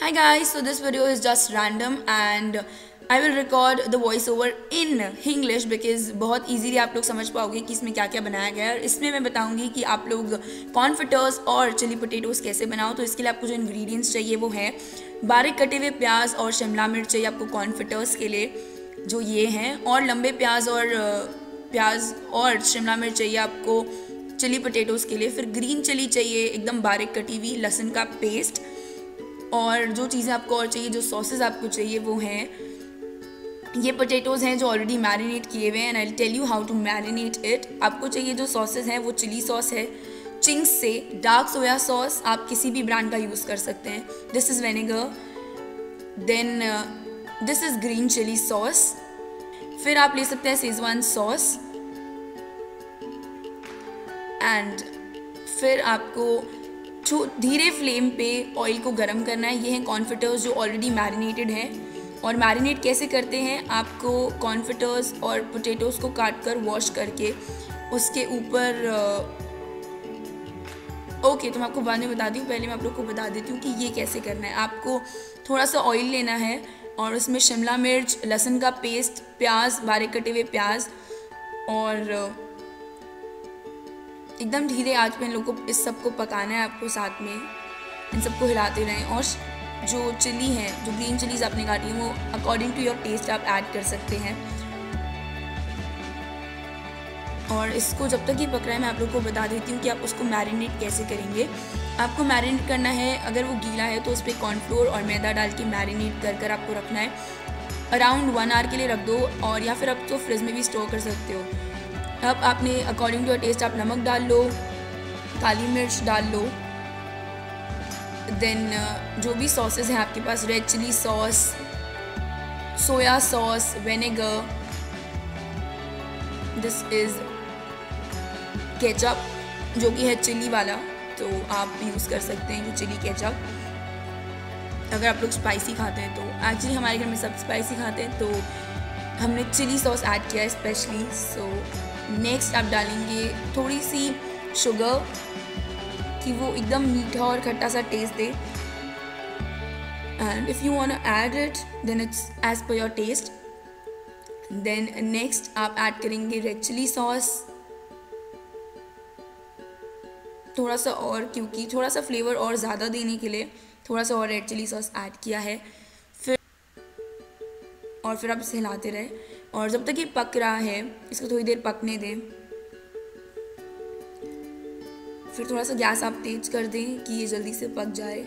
Hi guys, so this video is just random and I will record the voice over in English because बहुत easily आप लोग समझ पाओगे कि इसमें क्या क्या बनाया गया है। और इसमें मैं बताऊँगी कि आप लोग कॉन्फिटर्स और चिली पोटेटोज़ कैसे बनाओ तो इसके लिए आपको जो इंग्रेडिएंट्स चाहिए वो है बारीक कटे हुए प्याज और शिमला मिर्च चाहिए आपको कॉन्फिटर्स के लिए जो ये हैं। और लंबे प्याज और प्याज और शिमला मिर्च चाहिए आपको चिली पोटेटोज़ के लिए। फिर ग्रीन चिली चाहिए एकदम बारीक कटी हुई लहसुन का पेस्ट और जो चीज़ें आपको और चाहिए, जो सॉसेज आपको चाहिए, वो हैं। ये पोटेटोज़ हैं जो ऑलरेडी मैरिनेट किए हुए हैं and I tell you how to marinate it आपको चाहिए जो सॉसेज हैं, वो चिली सॉस है। चिंग्स से डार्क सोया सॉस आप किसी भी ब्रांड का यूज़ कर सकते हैं। This is vinegar then this is green chilli sauce फिर आप ले सकते हैं सेजवान सॉस एंड फिर आपको धीरे फ्लेम पे ऑयल को गर्म करना है, ये हैं कॉन्फिटर्स जो ऑलरेडी मैरिनेटेड हैं। और मैरिनेट कैसे करते हैं? आपको कॉन्फिटर्स और पोटैटोज़ को काट कर वॉश करके उसके ऊपर ओके तो मैं आपको बाद में बता दी पहले मैं आप लोग को बता देती हूँ कि ये कैसे करना है। आपको थोड़ा सा ऑयल लेना है और उसमें शिमला मिर्च, लहसुन का पेस्ट प्याज, बारीक कटे हुए प्याज और एकदम धीरे आज पे इन लोग को, इस सबको पकाना है आपको साथ में। इन सबको हिलाते रहें और जो चिली है, जो ग्रीन चिलीज़ आपने काटी है, वो अकॉर्डिंग टू योर टेस्ट आप ऐड कर सकते हैं। और इसको जब तक ये पक रहा है, मैं आप लोग को बता देती हूँ कि आप उसको मैरिनेट कैसे करेंगे। आपको मैरिनेट करना है, अगर वो गीला है तो उस पर कॉर्नफ्लोर और मैदा डाल के मैरिनेट कर कर आपको रखना है। अराउंड वन आवर के लिए रख दो और या फिर आप तो फ्रिज में भी स्टोर कर सकते हो। अब आपने अकॉर्डिंग टू टेस्ट आप नमक डाल लो काली मिर्च डाल लो देन uh, जो भी सॉसेस हैं आपके पास red chilli sauce soya sauce vinegar this is ketchup जो कि है चिली वाला तो आप यूज़ कर सकते हैं ये चिली केचप अगर आप लोग स्पाइसी खाते हैं तो एक्चुअली हमारे घर में सब स्पाइसी खाते हैं तो हमने चिली सॉस ऐड किया है स्पेशली सो नेक्स्ट आप डालेंगे थोड़ी सी शुगर कि वो एकदम मीठा और खट्टा सा taste they. And if you want add it then it's as per your taste then next आप ऐड करेंगे रेड चिली सॉस थोड़ा सा और, क्योंकि थोड़ा सा फ्लेवर और ज़्यादा देने के लिए थोड़ा सा और रेड चिली सॉस ऐड किया है। फिर और फिर आप इसे हिलाते रहे। और जब तक ये पक रहा है, इसको थोड़ी देर पकने दें। फिर थोड़ा सा गैस आप तेज कर दें कि ये जल्दी से पक जाए।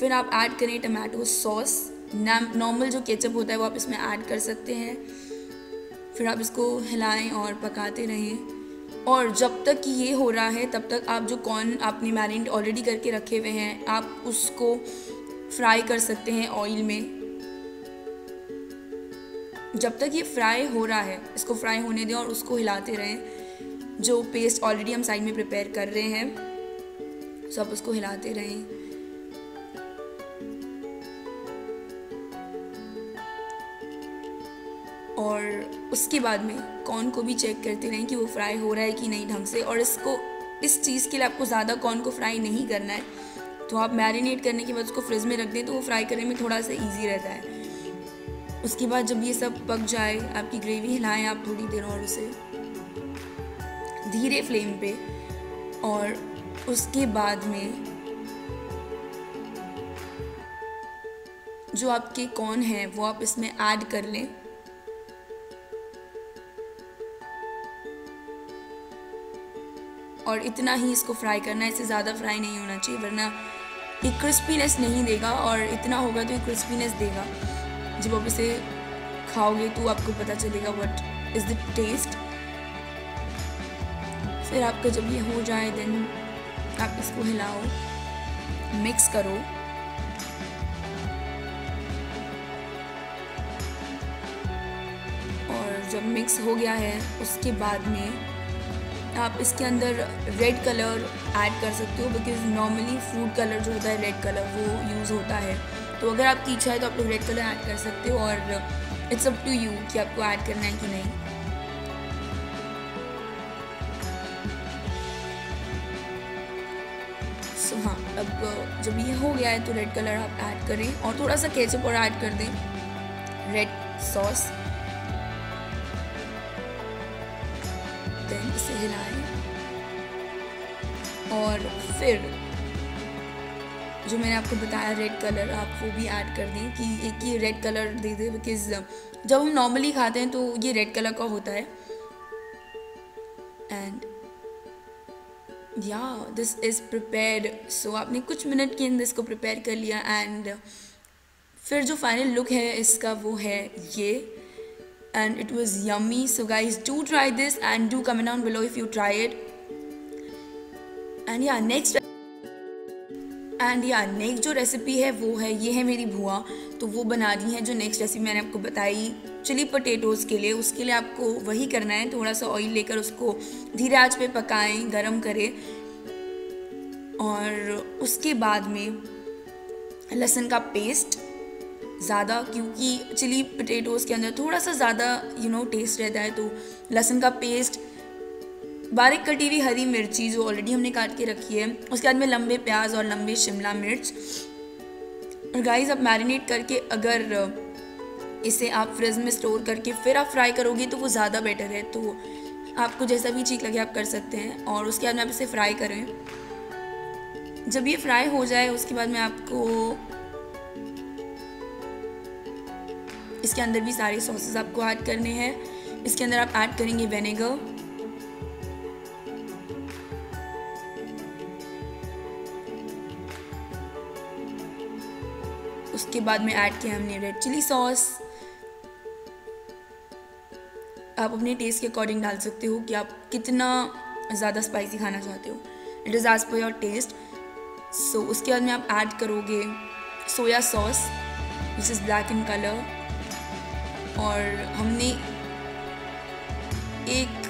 फिर आप ऐड करें टमाटो सॉस। नॉर्मल जो केचप होता है वो आप इसमें ऐड कर सकते हैं। फिर आप इसको हिलाएँ और पकाते रहें। और जब तक ये हो रहा है, तब तक आप जो कॉर्न आपने मैरिनेट ऑलरेडी करके रखे हुए हैं, आप उसको फ्राई कर सकते हैं ऑयल में। जब तक ये फ्राई हो रहा है, इसको फ्राई होने दें और उसको हिलाते रहें, जो पेस्ट ऑलरेडी हम साइड में प्रिपेयर कर रहे हैं सो आप उसको हिलाते रहें। और उसके बाद में कॉर्न को भी चेक करते रहें कि वो फ्राई हो रहा है कि नहीं ढंग से, और इसको, इस चीज़ के लिए आपको ज़्यादा कॉर्न को फ्राई नहीं करना है। तो आप मैरिनेट करने के बाद उसको फ्रिज में रख दें तो वो फ्राई करने में थोड़ा सा ईजी रहता है। उसके बाद जब ये सब पक जाए, आपकी ग्रेवी हिलाएँ, आप थोड़ी देर और उसे धीरे फ्लेम पे और उसके बाद में जो आपके कॉर्न है, वो आप इसमें ऐड कर लें। और इतना ही इसको फ्राई करना है इससे ज़्यादा फ्राई नहीं होना चाहिए, वरना ये क्रिस्पीनेस नहीं देगा और इतना होगा तो ये क्रिस्पीनेस देगा। जब आप इसे खाओगे तो आपको पता चलेगा वट इज़ द टेस्ट फिर आपका जब ये हो जाए देन आप इसको हिलाओ मिक्स करो। और जब मिक्स हो गया है, उसके बाद में आप इसके अंदर रेड कलर ऐड कर सकते हो बिकॉज़ नॉर्मली फ़ूड कलर जो होता है रेड कलर वो यूज़ होता है। तो अगर आपकी इच्छा है तो आप लोग रेड कलर ऐड कर सकते हो और इट्स अप टू यू कि आपको ऐड करना है कि नहीं। सो हाँ अब जब ये हो गया है तो रेड कलर आप ऐड करें और थोड़ा सा केचप और ऐड कर दें। रेड सॉस देन इसे हिलाएँ। और फिर जो मैंने आपको बताया रेड कलर आप वो भी ऐड कर दें कि एक ये रेड कलर दे दें बिकॉज़ जब हम नॉर्मली खाते हैं तो ये रेड कलर का होता है। एंड या दिस इज़ प्रिपेयर्ड सो आपने कुछ मिनट के अंदर इसको प्रिपेयर कर लिया एंड फिर जो फाइनल लुक है इसका वो है ये। And it was yummy so guys do try this and do comment down below if you try it and yeah next and yeah next जो रेसिपी है, वो है, ये है मेरी भुआ। तो वो बना रही है जो नेक्स्ट रेसिपी मैंने आपको बताई चिली पटेटोज़ के लिए। उसके लिए आपको वही करना है थोड़ा सा ऑयल लेकर उसको धीरे आँच पे पकाएँ, गरम करें। और उसके बाद में लहसुन का पेस्ट ज़्यादा, क्योंकि चिली पटेटोज़ के अंदर थोड़ा सा ज़्यादा यू नो टेस्ट रहता है तो लहसुन का पेस्ट बारीक कटी हुई हरी मिर्ची जो ऑलरेडी हमने काट के रखी है, उसके बाद में लंबे प्याज और लंबे शिमला मिर्च। और गाइस आप मैरिनेट करके अगर इसे आप फ्रिज में स्टोर करके फिर आप फ्राई करोगे तो वो ज़्यादा बेटर है। तो आपको जैसा भी ठीक लगे आप कर सकते हैं। और उसके बाद में आप इसे फ्राई करें। जब ये फ्राई हो जाए, उसके बाद में आपको इसके अंदर भी सारे सॉसेस आपको ऐड करने हैं। इसके अंदर आप ऐड करेंगे वेनेगर उसके बाद में ऐड किया हमने रेड चिली सॉस। आप अपने टेस्ट के अकॉर्डिंग डाल सकते हो कि आप कितना ज़्यादा स्पाइसी खाना चाहते हो। It is as per your taste so उसके बाद में आप ऐड करोगे soya sauce which is black in colour और हमने एक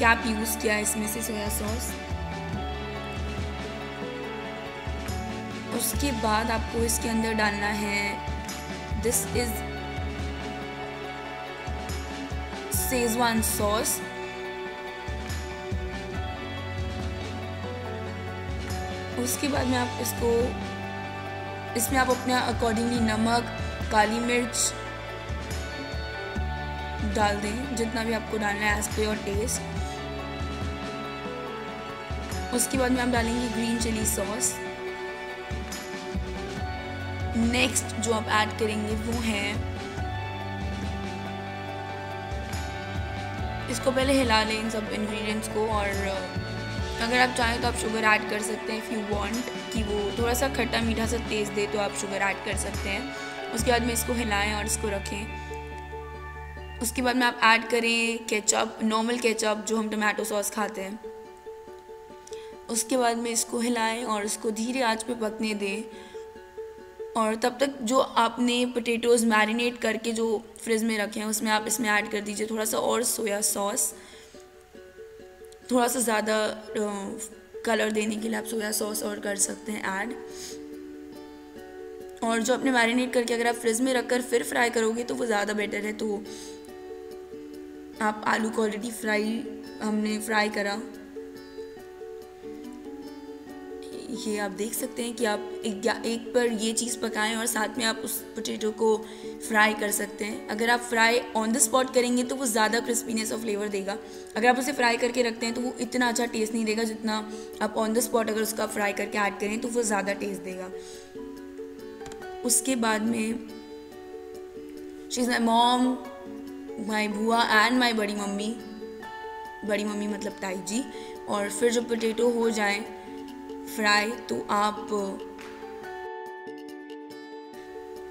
कैप यूज़ किया इसमें से सोया सॉस उसके बाद आपको इसके अंदर डालना है। दिस इज़ सेजवान सॉस उसके बाद में आप इसको, इसमें आप अपने अकॉर्डिंगली नमक, काली मिर्च डाल दें, जितना भी आपको डालना है एज पे योर टेस्ट उसके बाद में आप डालेंगे ग्रीन चिली सॉस नेक्स्ट जो आप ऐड करेंगे वो है। इसको पहले हिला लें इन सब इंग्रेडिएंट्स को और अगर आप चाहें तो आप शुगर ऐड कर सकते हैं इफ़ यू वांट कि वो थोड़ा सा खट्टा मीठा सा टेस्ट दे तो आप शुगर ऐड कर सकते हैं। उसके बाद में इसको हिलाएँ और इसको रखें। उसके बाद में आप ऐड करें केचप नॉर्मल केचप जो हम टमाटो सॉस खाते हैं। उसके बाद में इसको हिलाएँ और इसको धीरे आँच पे पकने दें। और तब तक जो आपने पोटैटोज़ मैरिनेट करके जो फ्रिज में रखे हैं, उसमें आप इसमें ऐड कर दीजिए थोड़ा सा और सोया सॉस थोड़ा सा ज़्यादा कलर देने के लिए आप सोया सॉस और कर सकते हैं ऐड और जो आपने मैरिनेट करके अगर आप फ्रिज में रखकर फिर फ्राई करोगे तो वो ज़्यादा बेटर है। तो आप आलू को ऑलरेडी फ्राई हमने फ्राई करा। ये आप देख सकते हैं कि आप एक एक पर ये चीज़ पकाएँ और साथ में आप उस पोटैटो को फ्राई कर सकते हैं। अगर आप फ्राई ऑन द स्पॉट करेंगे तो वो ज़्यादा क्रिस्पीनेस और फ्लेवर देगा। अगर आप उसे फ्राई करके रखते हैं तो वो इतना अच्छा टेस्ट नहीं देगा जितना आप ऑन द स्पॉट अगर उसका फ्राई करके ऐड करें तो वो ज़्यादा टेस्ट देगा। उसके बाद में she is my mom my बुआ एंड माई बड़ी मम्मी। बड़ी मम्मी मतलब ताई जी। और फिर जब पोटैटो हो जाए फ्राई तो आप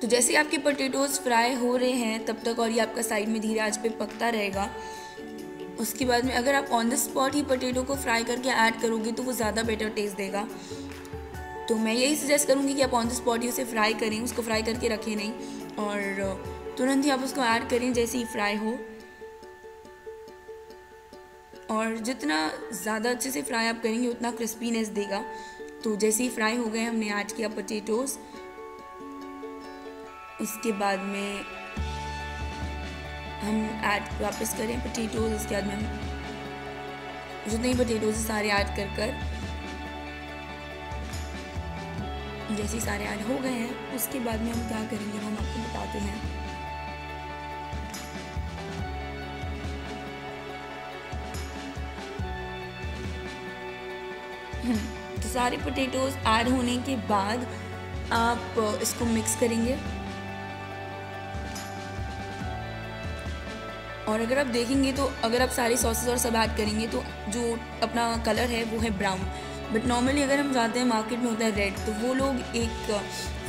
तो जैसे आपके पोटैटोज़ फ्राई हो रहे हैं, तब तक और ये आपका साइड में धीरे आँच पे पकता रहेगा। उसके बाद में अगर आप ऑन द स्पॉट ही पोटैटो को फ्राई करके ऐड करोगे तो वो ज़्यादा बेटर टेस्ट देगा। तो मैं यही सजेस्ट करूँगी कि आप ऑन द स्पॉट ही उसे फ्राई करें, उसको फ्राई करके रखें नहीं, और, तुरंत ही आप उसको ऐड करें जैसे ही फ्राई हो। और जितना ज़्यादा अच्छे से फ्राई आप करेंगे, उतना क्रिस्पीनेस देगा। तो जैसे ही फ्राई हो गए, हमने ऐड किया पोटैटोज़ उसके बाद में हम ऐड वापस करें पोटैटोज़ उसके बाद में हम जितने ही पोटैटोज़ सारे ऐड कर कर, जैसे सारे ऐड हो गए हैं, उसके बाद में हम क्या करेंगे, हम आपको बताते हैं। सारे पोटैटोज ऐड होने के बाद आप इसको मिक्स करेंगे। और अगर आप देखेंगे तो अगर आप सारी सॉसेस और सब ऐड करेंगे तो जो अपना कलर है, वो है ब्राउन बट नॉर्मली अगर हम जाते हैं मार्केट में होता है रेड तो वो लोग एक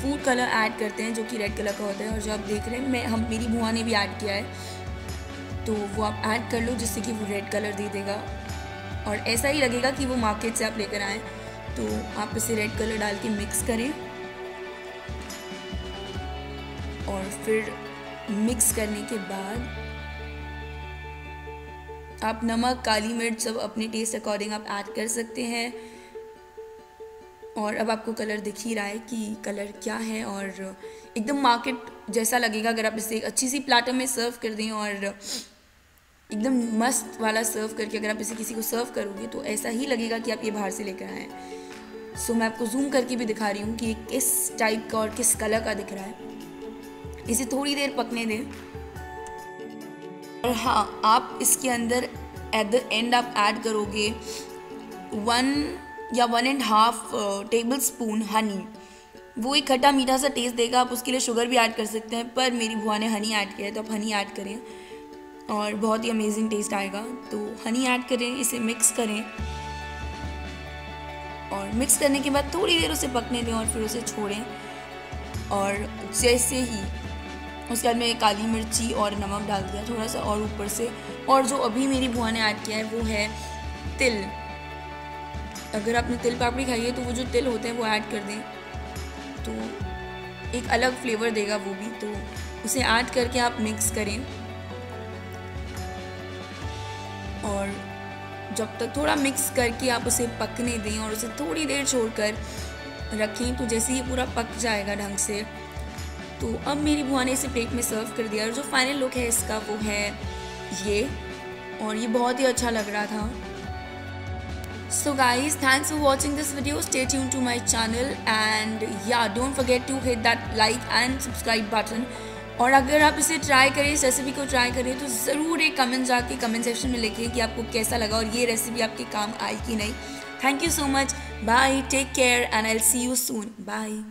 फ़ूड कलर ऐड करते हैं जो कि रेड कलर का होता है। और जो आप देख रहे हैं, मैं, हम, मेरी बुआ ने भी ऐड किया है। तो वो आप ऐड कर लो जिससे कि वो रेड कलर दे देगा। और ऐसा ही लगेगा कि वो मार्केट से आप लेकर आएँ। तो आप इसे रेड कलर डाल के मिक्स करें। और फिर मिक्स करने के बाद आप नमक, काली मिर्च सब अपने टेस्ट अकॉर्डिंग आप ऐड कर सकते हैं। और अब आपको कलर दिख ही रहा है कि कलर क्या है और एकदम मार्केट जैसा लगेगा अगर आप इसे अच्छी सी प्लाटर में सर्व कर दें और एकदम मस्त वाला सर्व करके अगर आप इसे किसी को सर्व करोगे तो ऐसा ही लगेगा कि आप ये बाहर से लेकर आए हैं। सो मैं आपको जूम करके भी दिखा रही हूँ कि ये किस टाइप का और किस कलर का दिख रहा है। इसे थोड़ी देर पकने दें। और हाँ आप इसके अंदर एट द एंड आप ऐड करोगे वन या one and half tablespoon honey वो एक खट्टा मीठा सा टेस्ट देगा, आप उसके लिए शुगर भी ऐड कर सकते हैं, पर मेरी बुआ ने हनी ऐड किया है तो आप हनी ऐड करें। और बहुत ही अमेजिंग टेस्ट आएगा। तो हनी ऐड करें, इसे मिक्स करें। और मिक्स करने के बाद थोड़ी देर उसे पकने दें और फिर उसे छोड़ें। और जैसे ही उसके बाद में काली मिर्ची और नमक डाल दिया थोड़ा सा और ऊपर से। और जो अभी मेरी बुआ ने ऐड किया है, वो है तिल। अगर आपने तिल पापड़ी खाई है तो वो जो तिल होते हैं, वो ऐड कर दें। तो एक अलग फ्लेवर देगा वो भी। तो उसे ऐड करके आप मिक्स करें। और जब तक थोड़ा मिक्स करके आप उसे पकने दें और उसे थोड़ी देर छोड़कर रखें तो जैसे ही पूरा पक जाएगा ढंग से तो अब मेरी बुआ ने इसे प्लेट में सर्व कर दिया। और जो फाइनल लुक है इसका वो है ये। और ये बहुत ही अच्छा लग रहा था। So guys thanks for watching this video stay tune to my channel and yeah don't forget to hit that like and subscribe button और अगर आप इसे ट्राई करें, इस रेसिपी को ट्राई करें तो ज़रूर एक कमेंट जाके कमेंट सेक्शन में लिखिए कि आपको कैसा लगा और ये रेसिपी आपके काम आई कि नहीं। Thank you so much bye take care and I see you soon bye